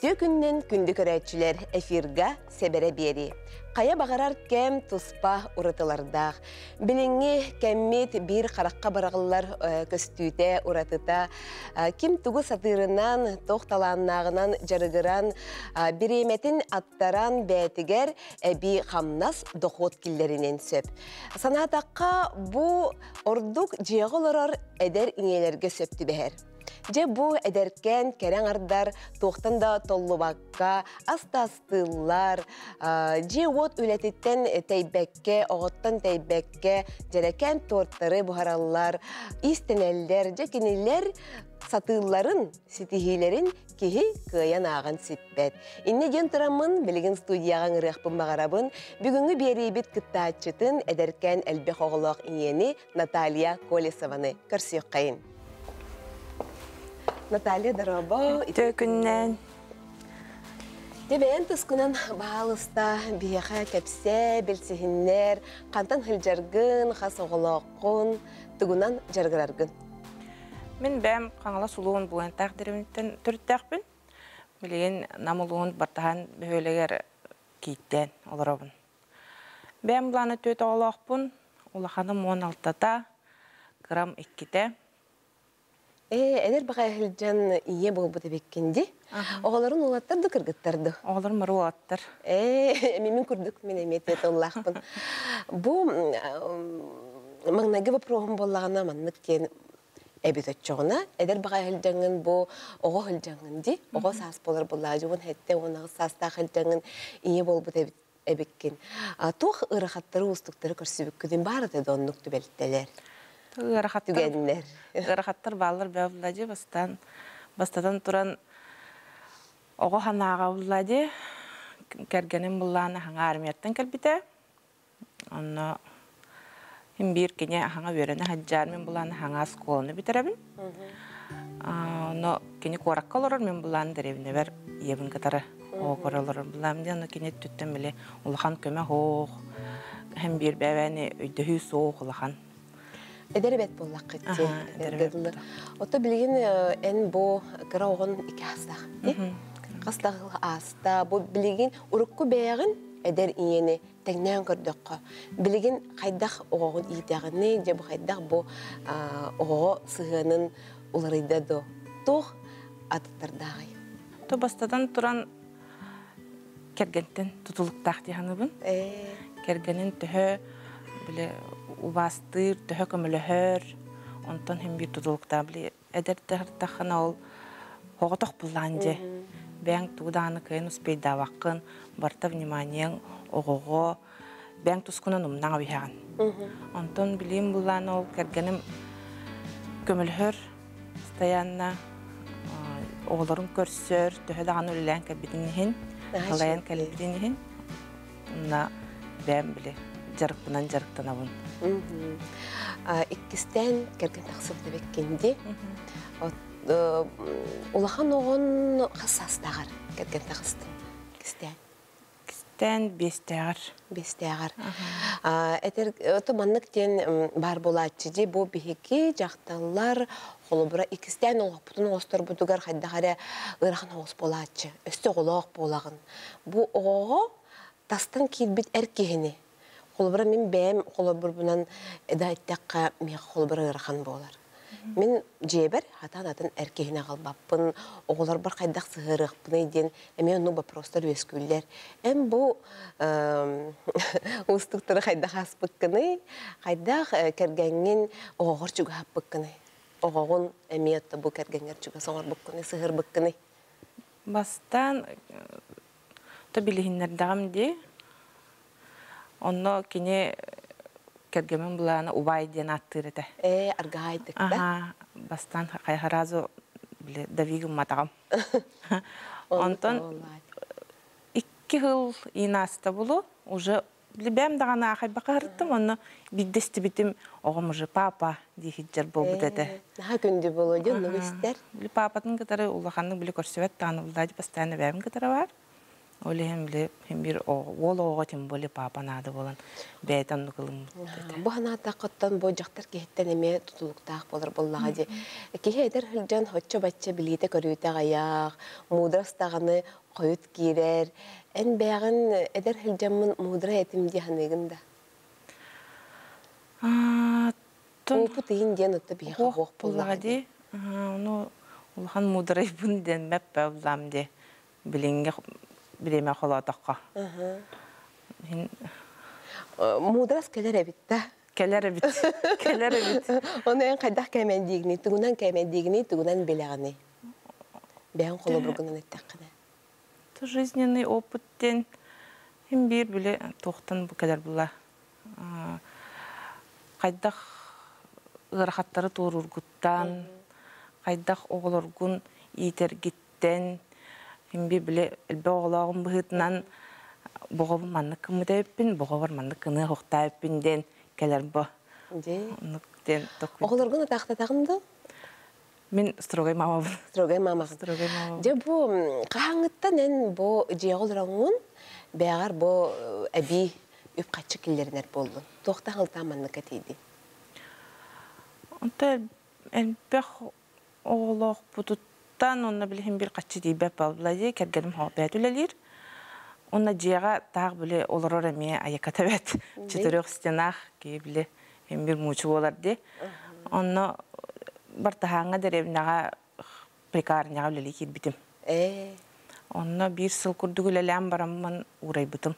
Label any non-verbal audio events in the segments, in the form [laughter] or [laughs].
Үтө күннен күнді көрәтчілер эфирга себере бери. Қая бағарар кәм туспа ұратылардақ. Біліңе кәммет бір қараққа барағылар көстүйте ұратыта. Ким тугу сатырынан, тоқталаннағынан жарығыран, біреметін аттаран бәтігер әбі қамнас дохот киллерінен сөп. Санатаққа бұл ордук жиғылырар әдер инелерге сөпті бәхер. Же бу эдеркен керең ардар туохтан да толлубакка, астастыллар, же от үлетиттен тейбекке, оғыттан тейбекке, жерекен торттары бухараллар, истенеллер, же кинилер сатылларын, ситихилерин кихи кыян ағын сиппет. Инне ден тұрамын, білігін студияған ұрықпын бағарабын, бүгінгі берейбіт кыттаатчытын эдеркен әлбек оғылық иені Наталья Колесованы көрсүйік қайын. Наталья Дараба. Төкүннән. Дебен тұскынан бағалыста бияға кәпсе, белсігіннер, қантан хілжаргын, қас оғылаққын, тұгынан жарғыраргын. Мен бәм қаңала сұлуын бұлан тақдырымттен түрттәқпін. Білеген намылуын бартахан бөлегер кейттен оларабын. Бәм бұланы төт оғылақпын, олақаным 16-та, грамм 2-те. Эдер бага хилжан ие болбут эбеккенди. Оголорун улаттарды кыргыттарды. Оғылыр мұру аттыр. Э, [laughs] мен күрдүк мен эмете толлахпын. [laughs] Бу маңнаги вопросым боллагана маннык кен эбит отчогуна эдер бага хилжангын бу ого хилжангын ди. Ого сас болар болла жуун хетте онага саста хилжангын ие болбут эбит эбеккен. Тух ырахаттары устуктары көрсүбүккүдүн баары да доннук түбелттелер. Түгеннер. Гырахаттар баллар бәвлади бастан бастадан туран ого ханага буллади кергенин булланы хаңа армияттан келбите. Онно хим бир кине хаңа берене хаджар мен булланы хаңа сколны битеребин. Онно кине коракка олорор мен булланы деребине бер ебин катары. О коралор буллам ден кине түттен биле улахан көмө хох. Хем бир бәвәне өйдөхү соох улахан. Эдербет боллак кытты. Ото билген эн бу кыра огон ике хастах. Хастах аста бу билген урукку бэягын эдер иени теңнен көрдөккө. Билген кайдах огон ийтагыны же бу кайдах бу ого сыгынын уларыйда до. Тох аттардагы. То бастадан туран кергентен тутулуктак диханыбын. Кергенин төһө биле убастыр, төһө көмөлөһөр, онтон хем бир тутулукта биле эдер тахана ол хоготох буланже. Бәң тудааны кыйын успейда ваккын, барта вниманиең огого, бәң тускунан умнан абыяган. Онтон билим булан ол кергеним көмөлөһөр, стоянна оғларын көрсөр, төһө даган үлән кәбитинһин, халаян кәлбитинһин. На бәм биле жарыктанан жарыктанабын. Иккистен керген тақсырды беккенде. Улахан оғын қассастағар керген тақсырды. Кистен. Кистен бестәғар. Бестәғар. Әтер, өті маннық тен бар болатчы де, бұл бігеке жақталар қолыбыра икистен олақ бұтын оғыстар бұдығар қайдағары ұрахан оғыс болатчы. Өсті олақ болағын. Бұл оғы тастан кейлбет әркегені. Қолыбыра мен бәм бұнан әді айттаққа мен қолыбыра ырхан болар. Мен жебер хатан атын әркегіне қалбаппын, оғылар бар қайдақ сығырықпын еден, әме оны бапростар өскүллер. Әм бұл ұстықтыры [laughs] қайдақ аспыққыны, қайдақ кәргәнген оғығыр жүгі аппыққыны. Оғығын әме отты бұл кәргәнгер жүгі соңыр бұққыны, сығыр бұққыны. Бастан, то білігінлердағым де, Онно кини кергемен булана убай ден аттырыта. Э, аргайдык, да? Ага, бастан кайхаразу биле давигим матагам. Онтон икки хыл инаста булу уже биддести битим огом уже папа дихиджер болбу деде. Наха күндү болу нугистер. Били папатын кытары улаханның биле көрсөбөт тааны булдади постоянно бәм бар. Олем хим бир ол ого тим боле папа нады болан бәйтан нукылым. Бу ханата коттан бу жактар кехеттен эме тутулуктаак болор боллага ди. Кеһе эдер хилжан хоччо бачча билите көрүтэ гаяак, мудрастаганы коют кирер. Эн бягын эдер хилжанмын мудра этим да. А, тон Опу тыйын ден отто бияха хох боллага ди. Ну улхан мудрай бун ден мәппә улам. Билинге биреме холатакка. Хин Мудрас келер да. келер бит. [laughs] Келер бит. Оны эн кайдах кемен дигни, тугунан кемен дигни, тугунан билегани. Бән коло бургунан эттеккене. То жизненный опыттен хим бир биле тохтан бу кадar була. А, Кайдах ырахаттары турургуттан, кайдах оголоргун итергиттен, хим бир биле элбе огологун быһытынан богобу манны кымытайыппин, богобар манны кыны хохтайыппин ден келер. Онук ден. Оголоргун тагынды. Мен строгай мамабын. Строгай мама. Строгай мамабын. Же бу кахаңыттан эн бу жеголораңун бягар бу әби үп качы киллеринер болду. Тохта хылта манны катиди. Онта элбэх оголох бутуттан онна билем бир качы дийбеп балблади кергеним хобет үлелир. Онна жега таг биле олорор эме аякатабет. Четырех стенах ки биле эм бир мучу болар ди. Онна бартаханга деревнага прикарняга биле кирбитим. Э. Онна бир сыл курдугулелем барамман урай бутым.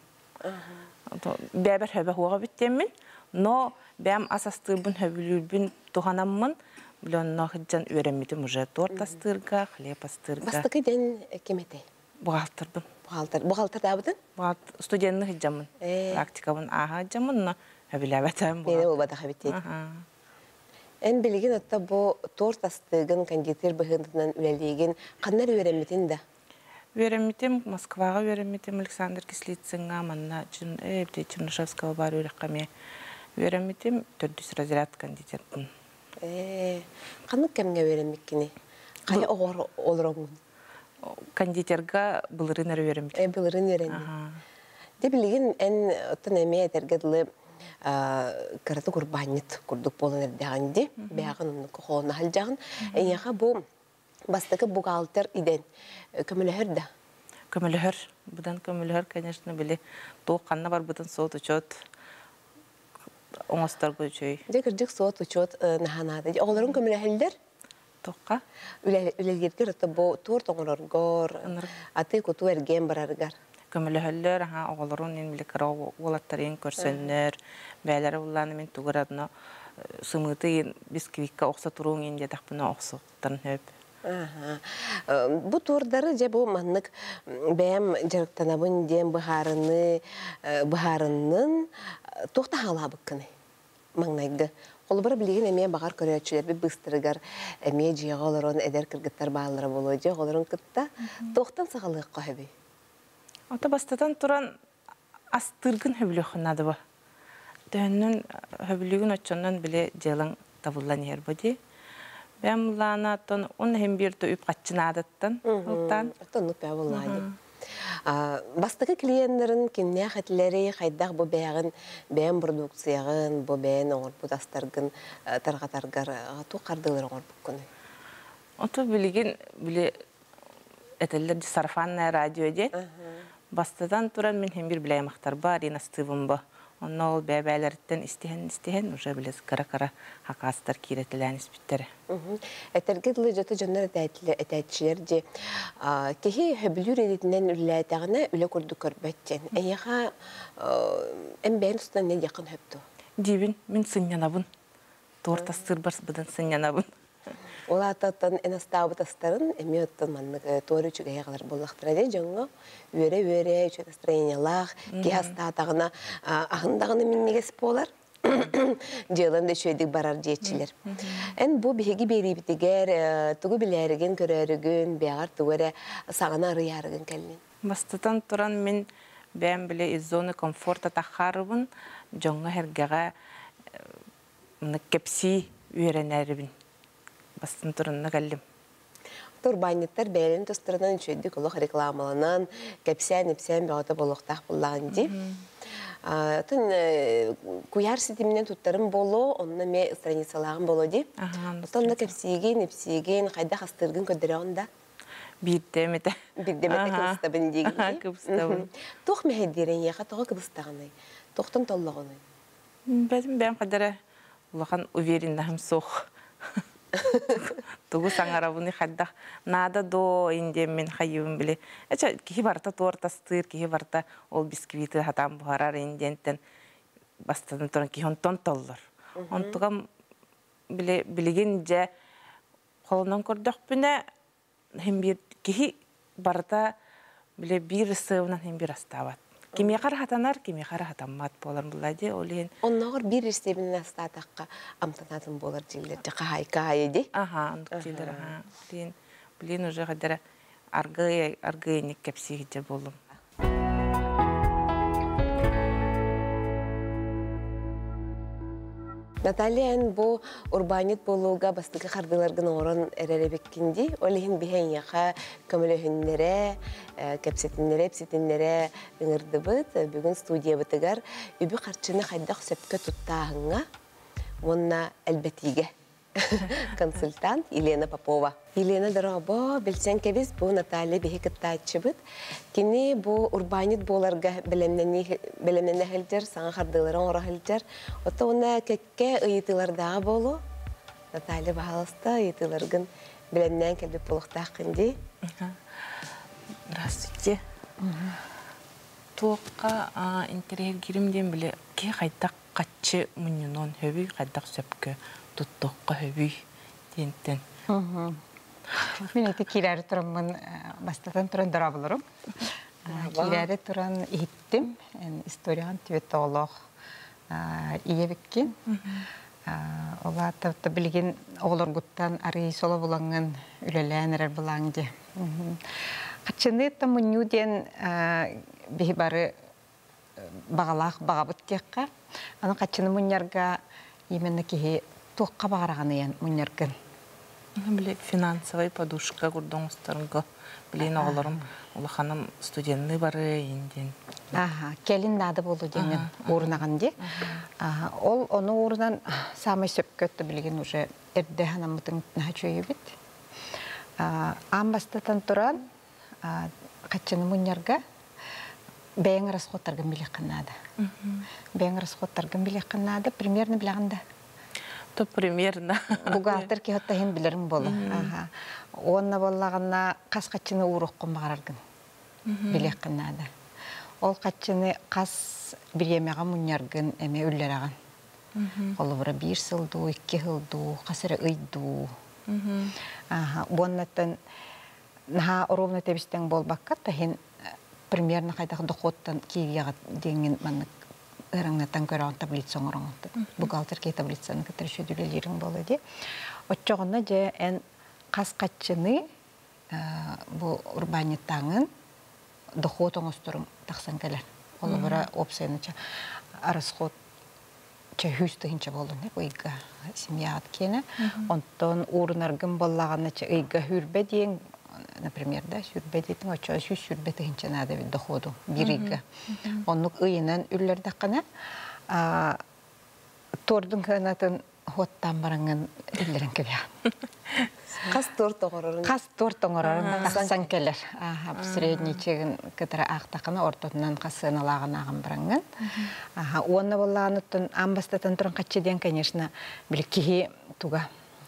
Бәбер хөбе хуга биттеммин, но бәм асастырбын хөбүлүлбүн туханаммын, билонно хыджан өремитим уже торт астырга, хлеб астырга, Бастыкы ден кемете. бухгалтербын. Бухгалтер. Бухгалтер дабыдын? Бухгал студентны хыджамын. Э. Практикабын аха хыджамын, но Мене бухгалтер. ол бада хабитет. Эн билигин отта бу торт астыгын кондитер быһындынан үлелиген каннар өремитин да. Өремитим Москвага өремитим Александр Кислицынга манна э Чернышевского бар өреккаме. Өремитим төрдүс разряд кондитербын. Канны кемге өремиккини? Кая огор олорогун. кондитерга былырын әрі билирин өрен. Ага. Де билигин эн оттан эме этергедлы караты курбанит курдук болон эрдеганди. Бягын онны кохона халжагын. Эйяха бу бастыкы бухгалтер иден көмөлөһөр да. Көмілігір. Бұдан көмілігір, конечно, біле. Тоқ қанна бар бұдан соот учет. Оңостар көчөй. Де кырдык соот учет наханады. Оголорун көмөлөһөлдөр Тоққа? үлелгергер отта бу тур тоңороргор. Анар- Аты куту эрген бараргар. Көмілігілер, аха, оғылырын ен біле кіра олаттарын көрсөннөр. Бәлері ұлланы мен туғыр адына сымыты бисквикка оқса тұруң ен де тақпына оқсықтарын хөп. Э, Бу турдары же бу маннык бәм жарыктанабын дем быһарыны э, быһарынын э, тохта халабыккыны маңнайгы. Қолбар билеген эме багар көрөчүлөр би быстырыгар эме жыйгаларын эдер кыргыттар баалары болу же голорун кытта тохтан сагалык кахеби. Ота бастатан туран астыргын хөбілі қынады ба. Төннің хөбілігін өтчоннан біле желің табылан ер бұди. Бәм лана тон он хем бирді үп қатчын адаттан. Олтан. Оттонук бә булнайды. Бастыкы клиентлерин кинне хәтләре хайдах бу бәягын бәм продукциягын бу бәен оңор бу дастаргын таргатаргар ту кардылар оңор бу көне. Ота білеген біле әтелер сарфанна радио де. Бастатан туран мен хем бир біле мақтар бар, ен астыбым ба. Онна ол бәбәлерден истеген истеген уже білес кара-кара хақастар киретілән іспіттері. Әтәрге дылы жаты жоннар әтәтчілер де кеһи хөбүлүр edитинен үлләтәгенә үлә күрдү көрбәттен. Әйәха әм бәен устан не якын хөптү. Дибин, мен сынянабын. Торт астыр барс бұдан сынянабын. Ола ататтан энастабы тастарын эми оттан маннык торы чүгә ягылар буллактыра де жоңго үре үре үчө настроениялах киаста тагына ахындагыны миннегес болар. Жылын [coughs] да шөйдік барар жетчилер. Эн бу биһиги берибитигер тугу билереген көрөрүгүн бягар тугуре сагана рыярыгын келлин. Бастатан туран мен бәм біле из зоны комфорта тахарыбын, жоңға хергеға мына кепси үйренәрібін. Бастан туранна кәллім. Турбанниттар бәйлен тостырынан чөйдік олық рекламаланан, кәпсән, эпсән бәғата болуқтақ боллаған ди. Тын куяр сетимінен туттарым болу, онна ме страницалағын болу ди. Отонна кәпсиген, эпсиген, қайда қастыргын көдірі онда. Биддемете. Биддемете кыбыстабын деген. Кыбыстабын. Тоқ мәхеддерен яқа тоғы кыбыстағаны. Тоқтын толлағаны. Бәдім бәм қадары улахан увереннахым соқ. Тугу саңарабыны хаддах нада до инде мен хайыбын биле. Эче кихи барта тортастыр, кихи барта ол бисквиты хатам бухарар индентен бастадан туран кихи онтон толлор. Онтугам биле билеген же қолынан көрдөх бүне хем бир кихи барта биле бир сыывынан хем бир. Кими қар хатанар, кими қар хатаммат болар булади олен. Онногор бир истебин астатакка амтанатын болар дилер. Кахай кахай. Ага, ондук дилер. Ага. Блин, блин уже кадара аргы аргы ник кепсигите Натальян бу урбанит болуга бастыгы хардыларгын орон эреребеккинди, олихин бихен яха көмөлөһүннере, кепсетиннере, псетиннере ыңырдыбыт, бүгүн студия бытыгар үбү харчыны хайдак сөпкө туттаахыңа, онна әлбәтиге [laughs] консультант Елена Попова. Елена Дорабо, білсен кебіз бұл Наталья бейкіттачыбыт. Кені бұл урбанит боларға білімнені хілдер, саңа қардыларын ора хілдер. Отта оны кәкке ұйытылардағы болу. Наталья бағалысты ұйытыларғын білімнен кәлбіп болуқтақ қынди. Здравствуйте. Туаққа интерьер киримден біле ке қайдақ қатчы мұнынан хөбі қайдақ сөпкі туттоққа хөбүй диентен. Мен эти кирәре турамын бастатан туран дорабылырым. Кирәре туран иттим, историан тибетолог иебеккен. Ола тавта билген оғлоргуттан ары соло буланган үлелән эрер булаңды. Качыны тамынюден бихи бары бағалақ бағабыт текка. Аны качыны муньярга именно кихи бағарағаны ян мұнерген. Біле финансовый подушка күрдіңіздеріңгі. Білейін оғыларым, ұлықаным студентны бары енден. Аха, келін нады болу денген орынаған де. Ол оны орынан самай сөп көтті білген уже әрді ханамытың наға чөйі бит. Ам бастатан бәйін расходтарғын білек қанады. Бәйін расходтарғын білек қанады, примерно білағында то примерно. Бухгалтер ки хотта хин билерин болу. Онна боллагана кас качыны уруккун багараргын. Билек кыннада. Ол качыны кас биремега муньяргын эме үллераган. Олы бара бир сылду, икки сылду, касыры ыйду. Аха. Боннаттан наха ровно тебистен болбакка та хин примерно кайдак доходтан киевияга деген маннык ыраңнатан көрі он таблица оңырыңылды. Бухгалтер кей таблицаны кітір шөділелерің болы де. Отчоғына же ән қасқатчыны бұл урбаниттаңын доход оңыстырың тақсан кәлер. Олы бұра опсайны ча арасход ча хүсті хинча болу не ойга семья аткені. Онтон ойга хүрбе дейін например, да, сүрбететін очо сүз сүрбеті хинчанады бит доходу бирига. Оннук ыйынан үллерде кана тордун ханатын хоттан баранган иллерин кебя. [laughs] Кас тор тоғырырын. Кас тор тоңорарын тақсан келер. Средний чегин кытара ақтақына ортотунан қасын алағын ағын баранган. Аха, оны боллағыныттын амбастатын тұрын қатчеден, конечно, білі кихи туга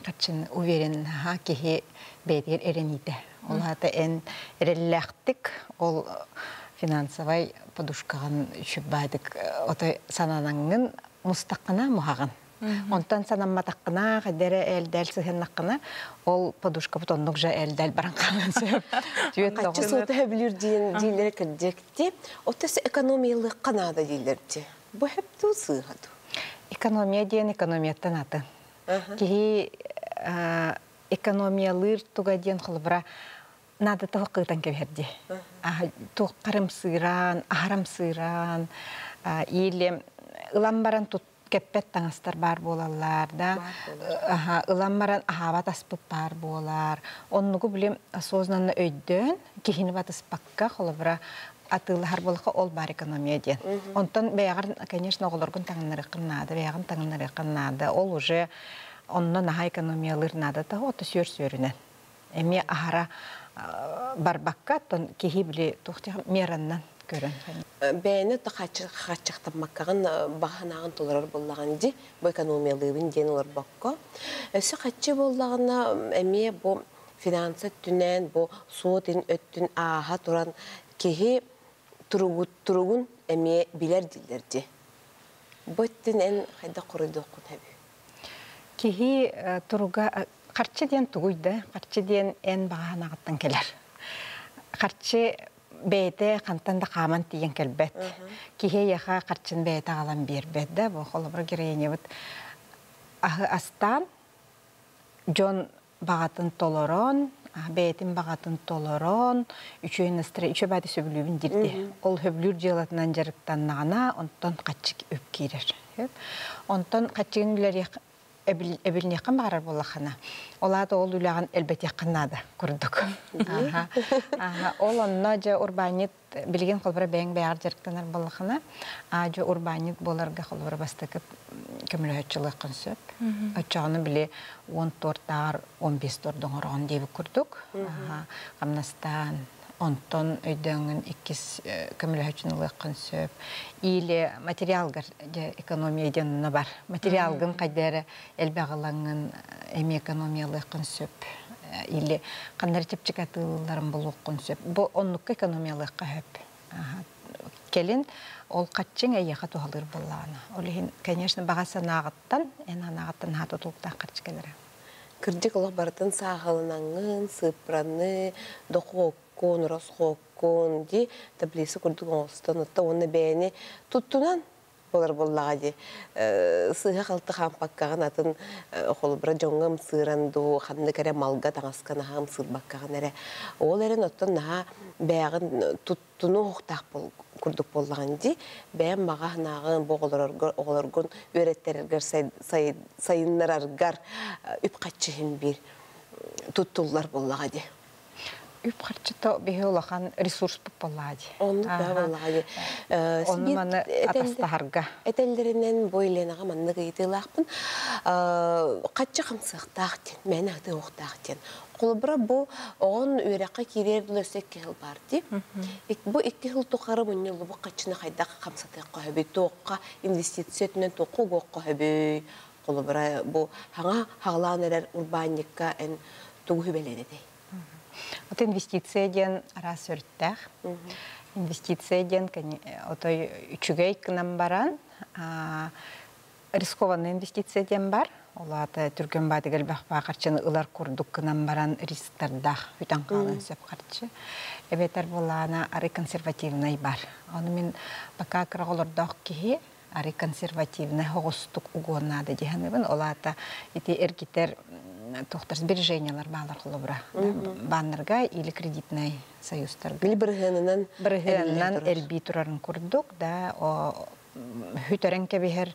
қатчын уверен, ха, кихи бәдер эрените. Ол хаты эн эрелләхтик, ол финансовай подушкаған шүббайдык, отой сананаңын мустаққына мұхағын. Онтан санамматаққына, қадері әлдәл сыхыннаққына, ол подушка бұтоннық жа әлдәл баран қалын сөп. Қатчы соты хөбілер дейлері кірдекте, отасы экономиялық қанада дейлерді. Бұл хәпті сығаду. Экономия дейін экономияттан аты. Кихи экономиялыр туга дейін қылыбыра надо того кытан кеберди. Тух карым сыран, ахарам сыран, или ылам баран тут кеппет таңастар бар болалар да. Аха ылан баран таспыт бар болар. Оннугу билем осознанно өйдөн кихини батыспакка холобра атылар болха ол бар экономия ден онтон бэягар конечно оголоргун таңнары кыннады бэягын таңнары кыннады ол уже онно наха экономиялыр нада та ото сөр сөрүнен эми ахара барбакка тон кихи биле тухтя мераннан көрөн бәйіні қачықтамаққағын бағанағын толырар боллаған ди бұл экономиялығын ден олар баққа. Өсі қатчы боллағына әме бұл финансы түнен, бұл суытын өттін аға тұран кеге тұрығын әме білер дилерді. Бұттын ән қайда құрыды оқын әбі. Кеге тұруға қарчы ден тұғыйды, қарчы ден ән бағанағыттан келер. Қарчы бейте қантан да қаман тиген келбет. Кихе яха қарчын бейте алан бербет да, бұл холобыр керейіне бұд. Ағы астан, жон бағатын толорон, бейтин бағатын толорон, үчөйін ыстыры, үчө бәді сөбілуін дирді. Ол хөблүр жылатынан жарықтан нағана, онтон қатчык өп керер. Онтон қатчыгын үлер эбилне кам барар боллахана. Олады ол үләгән әлбәт якыннады күрдүк. Аха. Аха. Ол онна жа урбанит билген колбара бәң бәяр jerktанар боллахана. А жа урбанит боларга колбара бастык көмөлөчүлүк консеп. Ачаны биле 10 тортар 15 тордон орон деп күрдүк. Аха. Камнастан онтон өйдөңүн иккис көмөлөчүнүлык консеп. Или материалгар экономия денна бар. Материалгын кайдары элбагылаңын эми экономиялык консеп. Или кандар чепчикатыларын болук консеп. Бу оннук экономиялык кахып. Келин ол катчың эйяха тухалыр боллаана. Олин, конечно, багаса нагыттан, эн анагыттан хату тулукта качкелер. Кырдик олох барытын сағылынаңын, сыпраны, доқуоккун, росқуоккун, ди таблисы курдук оңостон, отта оны бәйіні туттунан болар боллаға ди. Сыға қалты хампаккаған атын холбра жоңғым сыранду, ханны кәрі малга ағам сырбаккаған әрі. Ол әрін оттан наға бәйіғін туттуну оқтақ бол курдук боллаган ди бәм мага нагын боголоргон өйрөттерергер сайыннараргар үп качыхын бир туттуллар боллага ди үп качыта бихе улахан ресурс боллади onu da vallahi onu mana atastарга этелдеринен бойленага манны гыйтылакпын качы камсыктак мен аты октак Қолыбыра бұ оғын өрәққа керер дүлөсек кехіл бар деп. Бұ екі хыл тұқары бұнне бұ қачыны қайдақ қамсаты қойбей, тоққа инвестиция түнен тоққа ғоқ қойбей. Қолыбыра бұ хаңа хағылан әрер урбаникка ән дей. От инвестиция ден арас өрттәк. Инвестиция ден отой үчүгей кынан баран, рискованный инвестиция ден бар. Олата түрген бады гелбах ба қарчыны ылар курдук кынан баран рисктардах хүтан қалан сөп қарчы. Эбетер болана ары консервативный бар. Оны мен бака кырголордох кихи ары консервативный хоғыстук угонады дегенебін. Олата ити эргитер тохтар сбережениялар балар холобра. Баннерга или кредитный союзтар. Били биргенинен биргенинен элби турарын курдук да о хүтөрен кебихер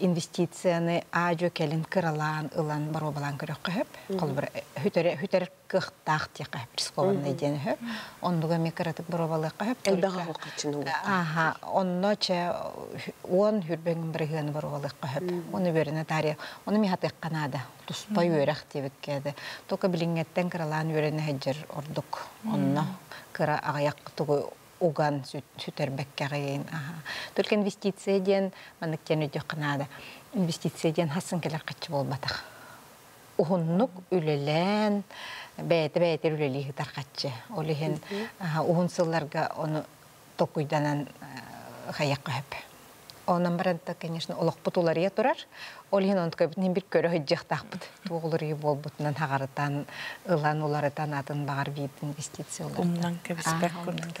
инвестицияны ажо келин кыралан ылан бару балан көрөк кыһып кол бир хүтөр хүтөр кыхтах ти кыһып рискованный ден хөп ондуга микратык бару балы кыһып элбага хокачын аха онно че он хүрбен бирген бару балы кыһып оны берине тари оны ми хатык канада туспай өрөх тибеккеде тока билингеттен кыралан өрөне хаджер ордук. Онно кыра агаяк тугу уган сүтербеккәгәйин. Только инвестиция ден манныктен өдө кынада. Инвестиция ден хасын келер качы болбатак. Ухуннук үлелен, бәйті бәйті үлелі хитар качы. Олихен ухун сылларга оны токуйданан хаяққа хөп. Онан баранта, конечно, олық бұтулария тұрар. Ол ен онтқа бүтін бір көрі хөджіқтақ бұд. Туғылыр үй бол бұтынан хағарытан, ылан оларытан атын бағар бейт инвестициялар. Умнан кебіспек көрдік.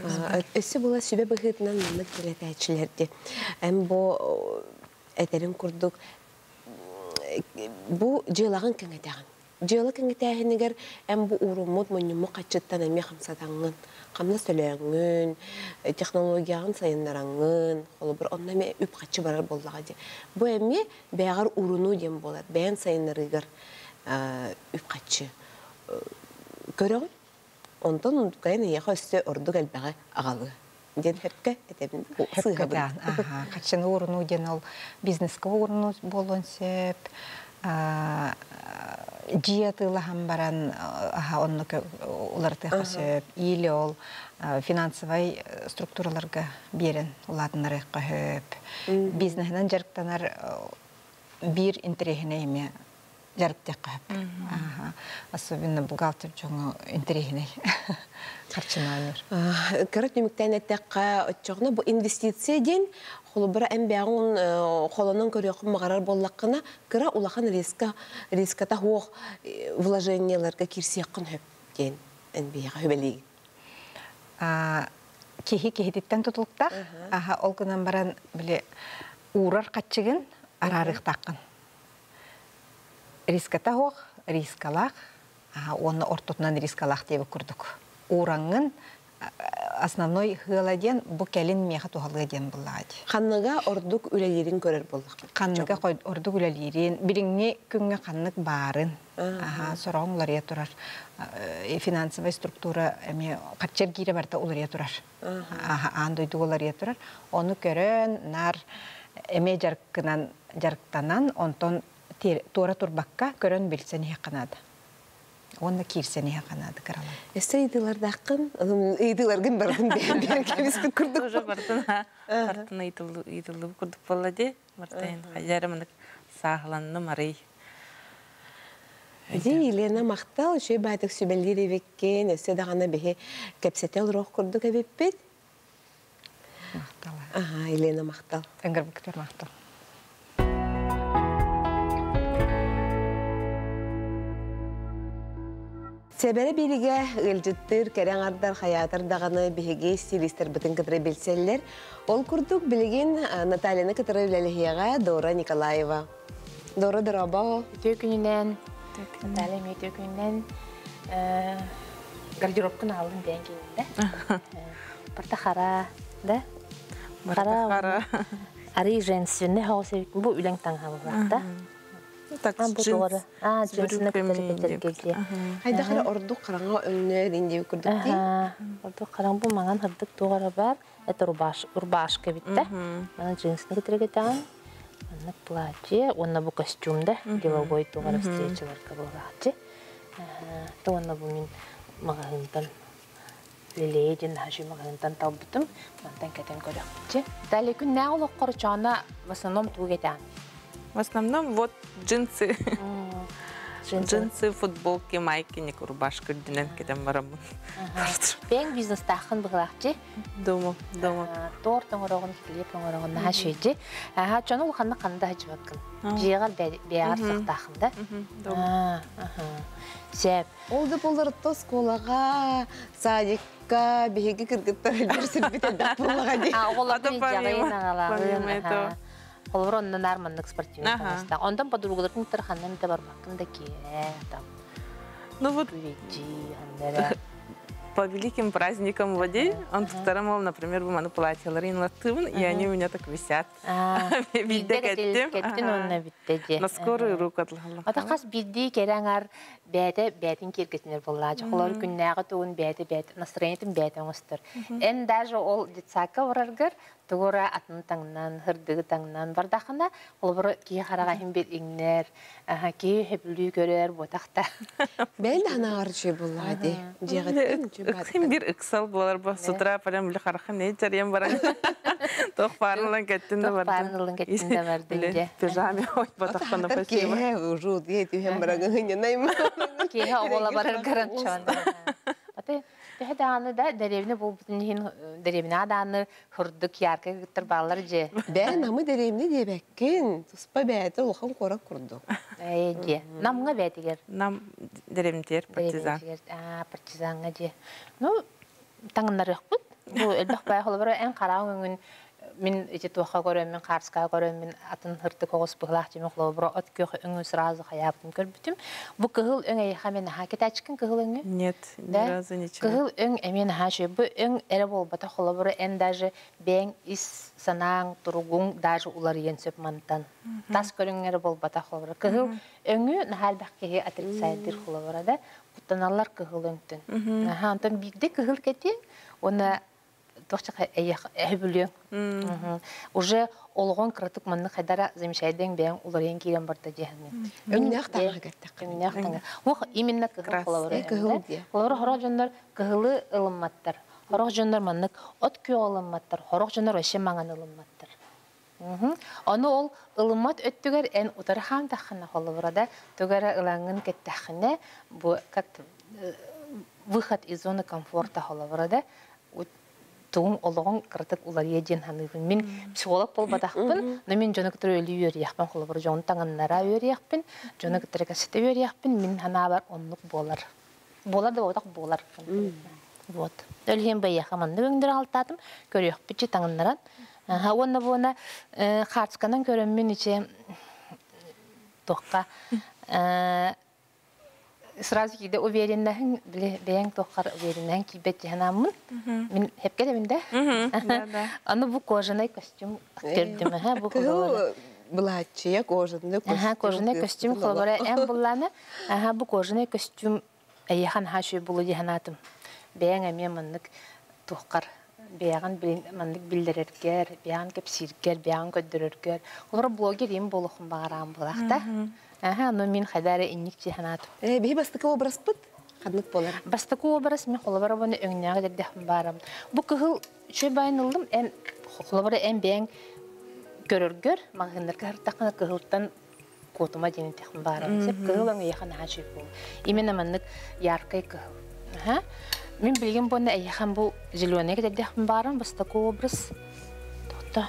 Өсі бола сүбе бұғытынан мұны келеті әчілерді. Әм бұ әтерін күрдік. Бұ жылағын. Жыла кеңгетәһинигер әм бу урумут моннюму качыттан эми хамсатаңын, камна сөлөңүн, технологияғын сайыннараңын, холы бір онна ме үп качы барар боллага де. Бу эми бәгәр уруну дем болар, бәян сайыннарыгар үп качы. Көрөң, онтон кайын яха өстө орду галбага агалы. Ден хепке этебин Хепкадан, аха, качын уруну ден бизнеске уруну болон сеп, жия тылахан баран, аха, онны улар тыха сөп, или ол финансовай структураларга берен уладынары хөп. Бизнесінен жарықтанар бир интерехіне еме жарып хөп. Особенно бухгалтер жоңы интерехіне [laughs] қарчынаныр. Кырыт нүміктен әттәққа отчоғына бұл инвестиция ден холобыра эмбягун холонун көрөкүн магарар боллаккына кыра улахан риска риската хуох вложенияларга кирсияккын хөп ден эмбияга хөбелиги кихи кихититтен тутулуктар аха. Ол баран биле урар каччыгын арарыктаккын риската хуох рискалах оны ортотунан рискалах деп курдук ураңын основной хыладен бу келин меха тухалга ден буллади. Ханныга ордук үлелерин көрөр болдук. Ханныга ордук үлелерин, биринге күнгө ханнык барын. Аха, сороңлар я турар. Финансовый структура эми качер кире барда улар я турар. Аха, я турар. Оны көрөн нар эме жаркынан жарктанан онтон тура турбакка көрөн билсен хаканады онна кирсене хаканады карала. Эссе идылардакын, идыларгын баргын [laughs] бер кебиске курдук. Уже бартын бартын идылы идылы курдук боллади. Бартын хаярымны сахланны марый. Ди Елена мактал, шөй байтык сүбелдер эвеккен, эссе дагана бехе кепсетел рох курдук эбеппет. Мактала. Ага, Елена мактал. Энгер биктер мактал. Себере бириге ылжыттыр, кәрен ардар, хаятыр дағаны биһиге стилистер бытын кытыры билселлер. Ол күрдік білген Натальяны кытыры білеліхияға Дора Николаева. Дора Дораба. Өтө күнінен, Наталья мен өтө күнінен гардеробканы алдым ден кейінде. Барта қара, да? Қара. Ари женственный хаусы бұл үлең таңға бұрақта. Так. Orada karan bu manan hırdık doğara var. Это рубаш, рубашка битте. Мана джинсны. Анна платье, онна бу костюмда, деловой doğara встречаларга болгачы. То онна бу мин магазинтан лилейден хажи магазинтан табытым. Мантан кетен көрөкчү. В основном тугетан. В основном вот [laughs] джинсы. Джинсы, футболки, майки, не рубашка, кетен барамын. Бен бизнес тахын бұғылақчы. Дома, дома. Тор тоңырағын, хлеб тоңырағын наға шөйді. Чоны бәғар. Сәп. Олды тос колаға, садикка, беге кіргіттар әлбір [laughs] Помимо этого. Олар оннан армандық спортивный қамыста. Ондан подругалардың тарханнан да бар бақында ке, там, Ну вот [laughs] по великим праздникам воде, он второму, например, в ману платье латывн, и они у меня так висят. Билде кеттим. Кеттин онна битте На скорую руку отлагала. Ата қас бидди кераңар бәді бәтін кергетінер болла. Жықылар күннәғы туын бәді бәді, настроениятын бәді оңыстыр. Ән даже ол детсака ораргар, тугура атын таңнан, хырдығы таңнан бардақына, ол бір кей қараға хем бет еңнер, кей хөбілі көрер ботақта. Бәл да ана арчы болла дей. Жеғаттен Ким бир ыксал ба с утра прям биле хархан не жарем баран. Тох парнылан кеттин да бар. Парнылан кеттин да бар динде. Пижаме ой. Ке, ужу, хем барагын хыня найма. Барар. Аты Бәһә даны да дәревне бул бүтүн хин дәревне аданы хурдык ярка гыттыр баллар же. Бә намы дәремне дебәккен, туспа бәте улхан кора курду. Эйди. Намга бәтигер. Нам деремтер партизан. А, партизанга же. Ну, таңнар яқпыт. Бу элбах бай холбара эн караң Мин эти туха көрөм, мен карска көрөм, мен атын хырты когос быглах жеме хлобро от көх өңү сразу хаяптым көрбүтүм. Бу кыгыл өң ай хамен ха кетачкын кыгыл өңү. Нет, ни разу ничего. Кыгыл өң эмен ха ше бу өң эре болбата хлобро эн даже бең ис санаң тургуң даже улар енсеп мантан. Тас көрүңөр болбата хлобро. Кыгыл өңү нахал бакке отрицайдыр хлобро да. Куттаналар кыгыл өңтүн. Аха, антон бигде кыгыл кети, оны тохча эбүлү. Уже олгон кратык манны хайдара замечайден бен уларен кирен барда жехмен. Өңнәк тагы кеттек. Өңнәк таңга. Ух, именно кыгыл. Э, дия. Кылабыр хорок жондар кыгылы ылымматтар. Хорок жондар маннык от күй ылымматтар. Хорок жондар өше маңан ылымматтар. Аны ол ылыммат өттүгер эн утары хам тахына холыбыра да түгәрә ылаңын кеттәхіне бу как э, выход из зоны комфорта холыбыра да туң олоғын кыртык улар еден ханыбын. Мен психолог болбадақпын, но мен жоны кітір өлі өрияқпын, холыбыр жоны таңыннара өрияқпын, жоны кітір кәсіті өрияқпын, мен хана бар онлық болар. Болар да бодақ болар. Вот. Өлген бәйяқа манды өңдір алтатым, көріяқ бітчі таңыннаран. Ха, онна буына қартсканан көрем мен иче тоққа сразу кейде увереннәһен бәяң тоққар увереннәһен кибет җанамын. Мин хеп келемин дә. [laughs] Да, да. Аны бу кожаный костюм актердим, ха, [laughs] бу кожаный. Костюм. Ага, кожаный костюм хлобара эм булланы. Ага, бу кожаный костюм әйхан хашы булу диханатым. Бәяң әме тоққар билдерергер, көддөрөргер. Олар блогер им. Ага, но мин хадары инник диханатым. Э, бихи бастыкы образ бит. Хаднык болар. Бастаку образ мен холобара боны өңнәгә дәдәм барам. Бу кыгыл чөй байнылдым, эм холобара эм бәң көрөргөр, магыннар картакны кыгылтан котума динен тәхм барам. Сеп кыгыл өң яхан хачы бу. Именно маннык яркай кыгыл. Ага. Мен билген боны яхан бу зеленый дәдәм барам, бастаку образ. Тота.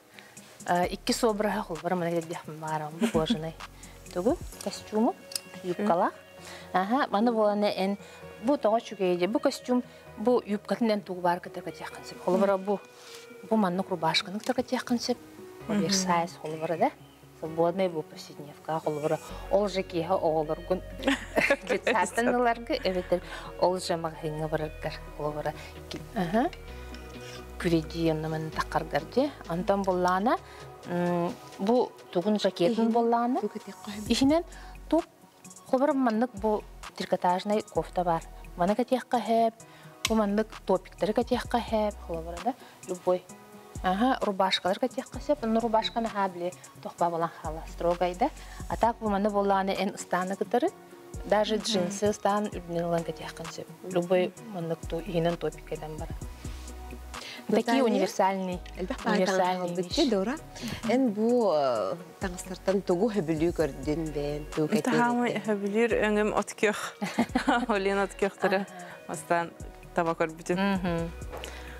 икки собра холбара маннык да дахм барам. Бу кожаный. Тугу костюму, юбкала. Ага, маны боланы эн бу тога чугейде, бу костюм, бу юбкатынан тугу бар концеп. Холбара бу бу манны рубашканы кытыр катя концеп. Версайз холбара да. Свободный бу повседневка холбара. Ол же киха оолоргун. Эветер ол же холбара. Ага. Күреди намын такаргарде. Антан боллана бу тугун жакетін боллана. Ишинен туп Хобар маннык бу трикотажный кофта бар. Маны катехка хэп, бу маннык топиктер катехка хэп, хобар да любой. Ага, рубашкалар катехка сэп, ну рубашка на хабле тохба болан хала строгайда. А так бу маны боланы эн станы кытыры. Даже джинсы стан үрнелан катехка сэп. Любой маннык то инен топикайдан бар. Такие универсальные. Универсальный. Битче дора. Эн бу таңстартан тугу хөбүлү көрдүн бен тугу Тахамы хабилир өңім откех. [laughs] Олен откехтары. Астан таба көрбүтін.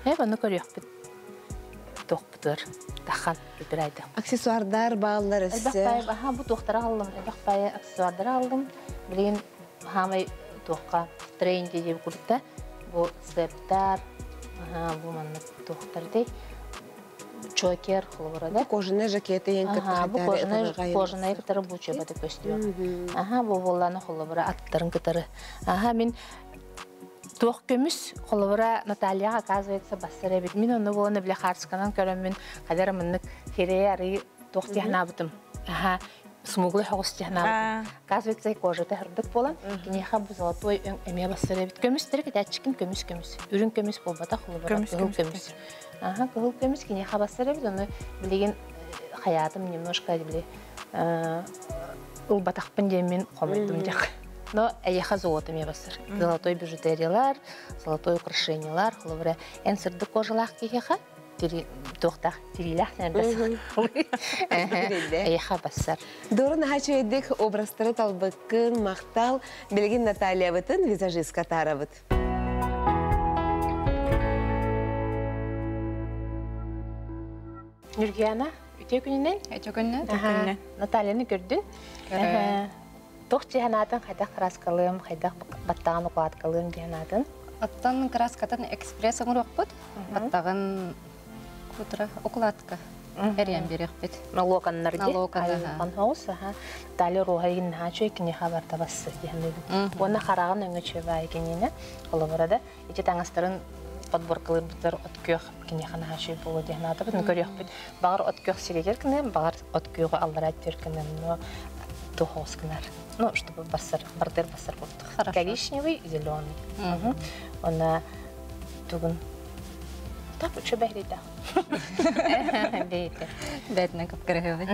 Эп, аны көрөк бит. Тох бутыр. Тахан бир айда. Аксессуардар баалар Элбақпай, өссө. аха, бу тохтара алдым. Элбақпай аксессуардар алдым. Билин хамай тохка тренди деп курта. Бу стептар, аха, бу манны тохтар дей. Чокер хлорада. Кожаный жакеты ең Ага, бу кожаный кожаный кытары бу чөбөтө костюм. Ага, бу болланы холобра аттарын кытары. Ага, мен Туох көмүс холобра Натальяга оказывается бассыра бит. Мен оны боланы биле харсканан көрөм мен кадар мыннык хере ари туох тяхнабытым. Ага, смуглый хогус тяхнабытым. Оказывается, кожа тахырдык болан. Кинеха бу золотой эме бассыра бит. Көмүс терек датчикин көмүс көмүс. Үрүн көмүс болбата Көмүс, кыгыл көмүс, көмүс. Ага, кыгыл көмүс кинеха бассыра бит. Оны билеген хаятым немножко биле ылбатақпын дейм мен қомайдым жақ. Но әйеха золотым я басыр. Золотой бижутериялар, золотой украшениялар, холовре. Эн сырды кожалақ кехеха, туохтах тирилах бассар Дорын хачуэдик образтары талбыккын мақтал білген Наталья бытын визажистка тарабыт. Нургияна үтө күнүнен Эчөгөннө Аха, Натальяны көрдүн. Көрө. Тох жиһанатын хайдах краскалым, хайдах баттаган укаткалым жиһанатын. оттон краскатын экспресс оңрокпут. Баттагын кутра укладка. Эриен берекпит. Налоканнар ди. Налокан, аха. Хан хаус, аха. Дали рухайын хачы кини хабар табасы дияны. Оны хараган өңө чөбай кинине. Олы барада ичи таңастарын подборкалы бутар откөх кини хана хачы болу дияны да бит көрөк бит. Багар откөх сирегер кине, багар откөхө аллара төркенен но тухоскнар. Ну, чтобы басар, бардер басар булды. Хорошо. Коричневый, зеленый. Мгм. Она тугун. Так, что [laughs] бәһрида. Бейте. Бәтнә капкырыгы.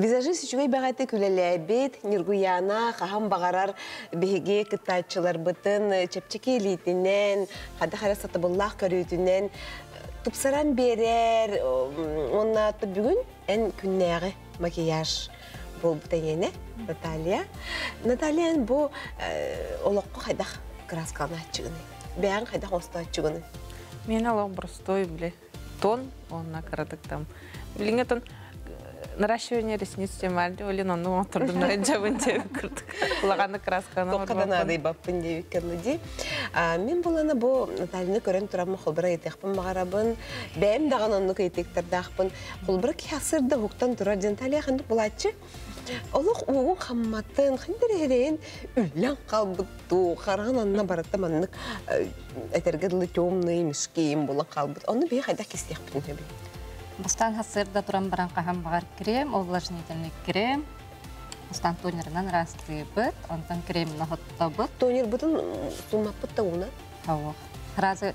Визажист үчүгэй бәғәті күлеләбет, ниргуяна, қағам бағарар беге кытачылар бытын, чепчеке елейтінен, хады қара сатыбыллақ көрөйтінен, тупсаран берер, онна бүгін ән күннәғі макияж бол бұтайене, Наталья. Наталья бұл олыққы қайдақ красканы атчығыны. Бәғін қайдақ атчығыны. Мен алам простой, бля, тон, он накрадык там. Билинге тон наращивание ресниц темалди, олин оны отырдым на жабын кірдік. Құлағаны красканы адай баппын деп. Мен бұл Наталины көрін тұрамын қолбыра етекпін мағарабын. Бәйім даған оны көйтектердақпын. Қолбыра кәсірді хуқтан тұрар Наталья қанды бұлатшы. Олық оғын қамматын, қандыр әрейін үллән қалбытту, қарған анна баратта маннық әтергеділі темный, мішкейін болан қалбыт. Оны бей қайда кестеқпін өбі. Бустан хасырда туран баран кахам багар крем, увлажнительный крем. Бустан тонерынан растыбыт, онтан кремна хоттобыт. Тонер бұтын сумаппыт та уна. Хавох. Разы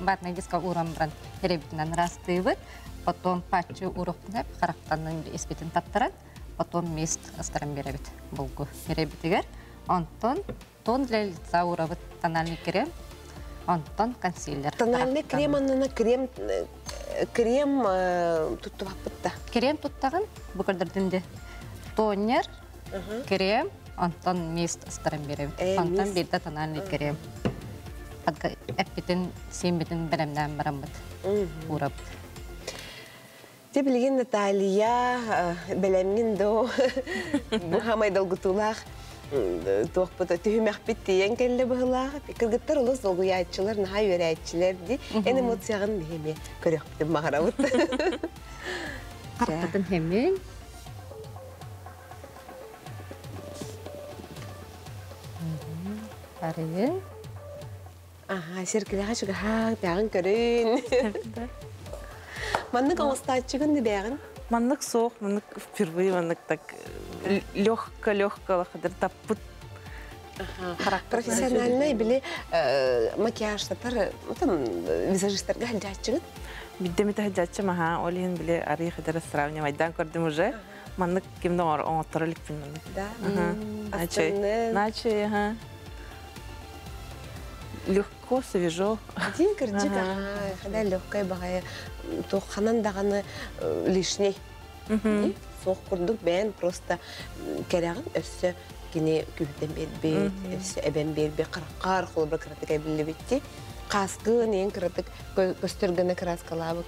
батна диска урам бран керебитинен растыбыт. Потом патчу урухнеп, характанын испитин таттыран. Потом мест астаран беребит булгу керебитигер. Онтон тон для лица урабыт тональный крем. Онтон консилер. Тональный крем аннана крем э, крем туттубаппыт та. Крем туттагын бүкөлдөрдүндө тонер, крем, онтон мист астаран беребит. Э, Онтон мист. бирде тональный крем. Адга эппитин, сембитин беремден барамбыт. Урап. Те білген Наталья, бәлемген до, бұхамай [laughs] долгутулақ, тоқпыта түйімәқпет дейін кәлі бұғылақ. Кіргіттар ұлыс долгу яйтчылар, наға өрәйтчілер де, ән эмоцияғын бейме көріқпетін мағарабыт. Қарттатын хеммен. Барыйын. Аха, серкіліға жүгі хақ, бәғін көрін. Манны қоңыстатчығын да бәғін. Маннык соқ, маннык впервые, маннык так легко-легко, лахадыр таппыт. Профессиональный біле макияжтатар, там визажистарға әлдәтчығын. Бидде мите хаджачы маха, олин биле ари хадыр сравнивать. Майдан көрдім уже. Маннык кимден ор оңоттырылык бин маннык. Да, астаны. наче, ага. Легко, свежо. Дин кірдік, Ага. қада легкой бағая, тоққанан дағаны лишней. Соқ күрдік бән просто кәрәғін өссі кене күбітен бербет, өссі әбән бербет, қырққар қолы бір кіратық әбілі бетті. Қасқын ең кіратық көстіргіні краскалабы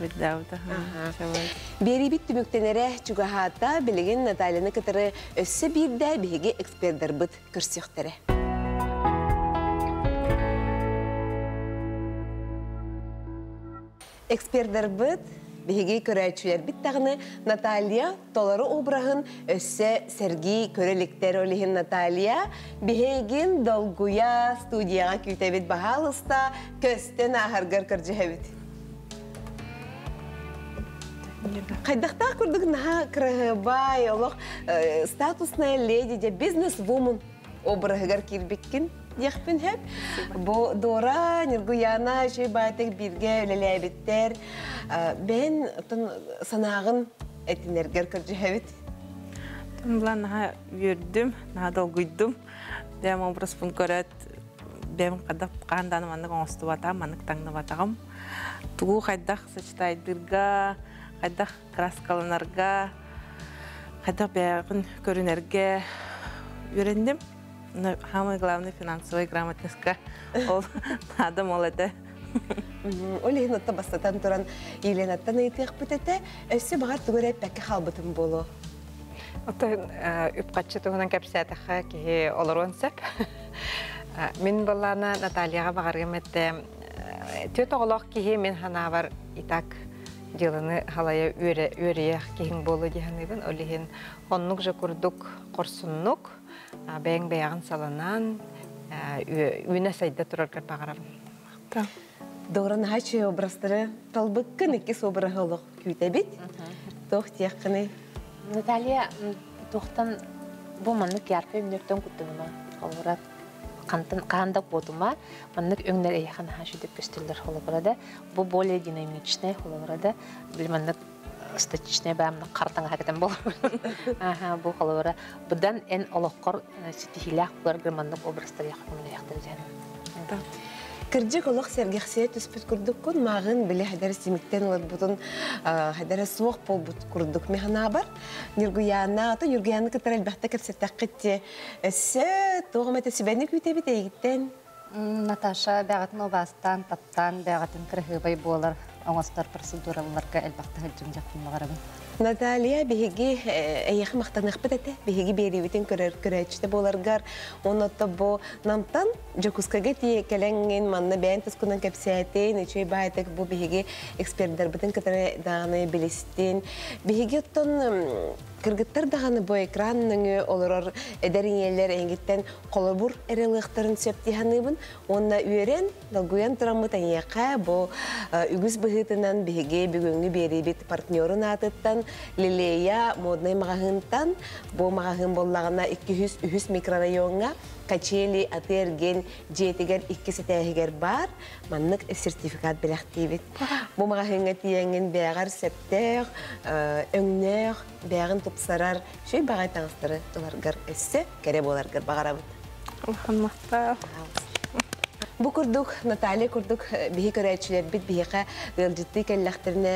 видавда. Ага. Ага. Бери бит түміктенері чугахата білеген Наталияны кітірі өссі бірді беге эксперттер бұд көрсектері. Эксперттер бұд беге көрәчілер біттағыны Наталья толары обрағын өссі Сергей көреліктер олихін Наталья бігеген долгуя студияға күйтәбет бағалыста көстен ағарғар кіржіхәбет. Қайдақта күрдік наға крағыбай, олық статусная леди, де бизнес-вумен обрағығар кирбеккен яқпен хәп. Бу дора, ниргуяна, жей байтек бирге өлеләбеттер. Бен санағын әтінергер кіржі. Бұлан наға үйірдім, наға долгуйдым. бәм образ пун көрөт бәм кадак канданы маннык оңосту бата маннык таңны хайдах бәгын көрүнерге үйрендим но самое главное финансовая грамотностька [laughs] ол адам ол эте Олиһин отта бастатан туран иленаттан ыйтыах бүтете, өссө багар түгөрәп бәкке халбытым болу. Ота үпкатчы туһунан кәпсәтәхә ки олорон сәп. Мин баллана Натальяга багаргам әтте. Төт оголок ки мен ханавар итак жылыны халая үрие киһин болу диһаныбын олиһин оннук же курдук корсуннук бәң бәягын саланан үне сайда турар багарам. Доран хачы образтары талбыккын икки собыры хылық күйтә бит. Тох тияққыны. Наталья тухтан бу маннык ярпы мүнөктөн куттума. Олора кантын кандак ботума маннык өңнөр эйхан хашы деп көстүлөр холобрада. Бу более динамичный холобрада. Бил маннык статичный бәмні қартың хакетен бол. [laughs] Аха, бу холобра. Будан эн олоққор ситихилях булар маннык образтар яқымын яқтыржан. Кырдык олох сергехсе түспүт курдук кун магын биле хадер симиктен олат бутун хадер суох пол бут курдук механа бар. Ниргуяна то юргияны кытар элбахта кепсеттак кытте. Эссе тогомете сибени күтө бит эгиттен. Наташа бәгатын обастан, таптан, бәгатын кырыгыбай болар. Оңостар процедураларга элбахта хәҗим жакын. Наталья биһиги эйэх мактанык битете биһиги берибитин көрөр көрөчтө боларгар онотто бу намтан жокускага тие келенген манна бән тускунан кепсәте нече байтек бу эксперттер кыргыттар даганы бу экранның олорор эдеринелер эңгиттен колобур эрелыктарын сөптиһаныбын онна үйрен далгуян турамыт эңяка бу үгүз быһытынан биһиги бүгүнгү берибит партнерын атыттан Лилея модный магазинтан бу магазин боллагына 200 микрорайонга качели атерген жетигер икки сетәһигер бар маннык сертификат беләктибит бу магазинга тиеңин бәгәр септер өңнәр бәгән тупсарар шуй багай таңстыры уларгар эссе кере боларгар багарабыт Алхаммахта. Бу курдук Наталья курдук биһи көрәчләр бит биһиға гылжытты кәлләхтерне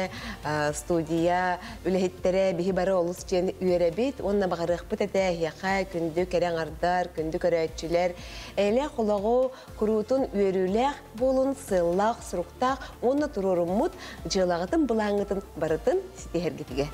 студия үләһиттере биһи бары олус чен үйәрә бит онна багарык бит әтә яха күндү кәрәң ардар күндү көрәчләр әле холагы курутун үйәрүләр болун сыллак суруктак онна турурумут җылагытын булаңытын барытын ситәһәргитигә